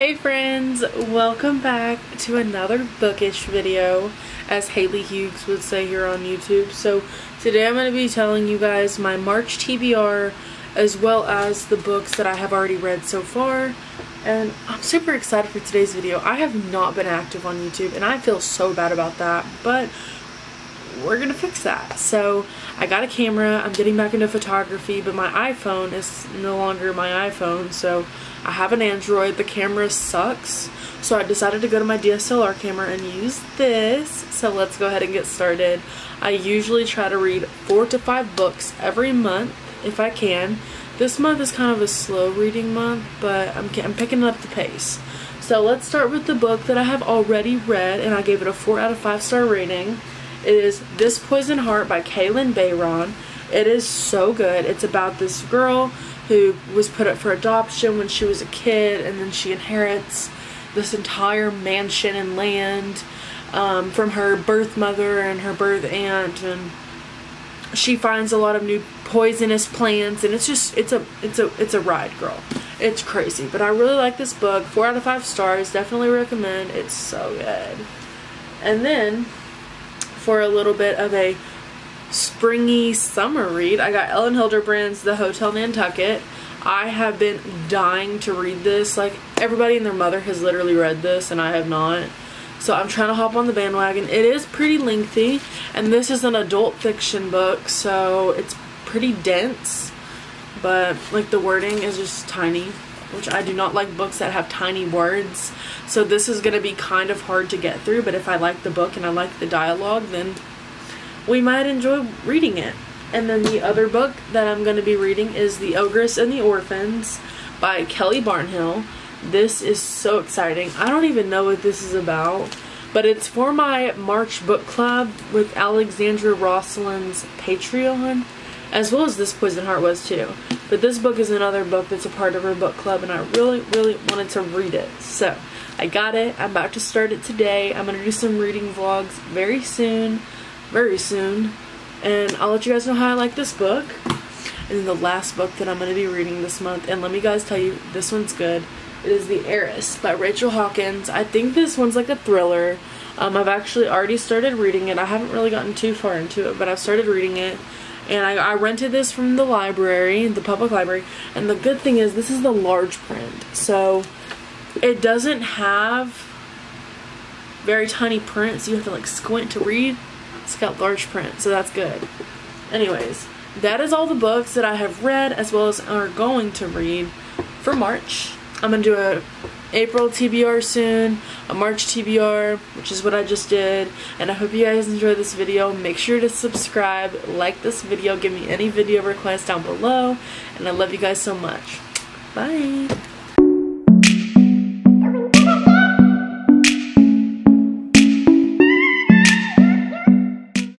Hey friends, welcome back to another bookish video as Haley Hughes would say here on YouTube. So today I'm going to be telling you guys my March TBR as well as the books that I have already read so far and I'm super excited for today's video. I have not been active on YouTube and I feel so bad about that but we're gonna fix that. So I got a camera, I'm getting back into photography, but my iPhone is no longer my iPhone, so I have an Android, the camera sucks, so I decided to go to my DSLR camera and use this. So let's go ahead and get started. I usually try to read four to five books every month, if I can. This month is kind of a slow reading month, but I'm, I'm picking up the pace. So let's start with the book that I have already read, and I gave it a 4 out of 5 star rating. It is This Poison Heart by Kalynn Bayron. It is so good. It's about this girl who was put up for adoption when she was a kid and then she inherits this entire mansion and land um, from her birth mother and her birth aunt and she finds a lot of new poisonous plants and it's just it's a it's a it's a ride girl. It's crazy but i really like this book. Four out of five stars. Definitely recommend. It's so good. And then for a little bit of a springy summer read. I got Elin Hilderbrand's The Hotel Nantucket. I have been dying to read this. Like, everybody and their mother has literally read this, and I have not. So I'm trying to hop on the bandwagon. It is pretty lengthy, and this is an adult fiction book, so it's pretty dense. But, like, the wording is just tiny, which I do not like books that have tiny words. So this is going to be kind of hard to get through, but if I like the book and I like the dialogue, then we might enjoy reading it. And then the other book that I'm going to be reading is The Ogress and the Orphans by Kelly Barnhill. This is so exciting. I don't even know what this is about, but it's for my March book club with Alexandra Rosslin's Patreon, as well as This Poison Heart was too. But this book is another book that's a part of her book club, and I really, really wanted to read it. So, I got it. I'm about to start it today. I'm going to do some reading vlogs very soon. Very soon. And I'll let you guys know how I like this book. And then the last book that I'm going to be reading this month. And let me guys tell you, this one's good. It is The Heiress by Rachel Hawkins. I think this one's like a thriller. Um, I've actually already started reading it. I haven't really gotten too far into it, but I've started reading it. And I, I rented this from the library, the public library. And the good thing is, this is the large print. So it doesn't have very tiny print, so you have to like squint to read. It's got large print, so that's good. Anyways, that is all the books that I have read as well as are going to read for March. I'm gonna do a April TBR soon, a March TBR, which is what I just did. And I hope you guys enjoyed this video. Make sure to subscribe, like this video, give me any video requests down below. And I love you guys so much. Bye.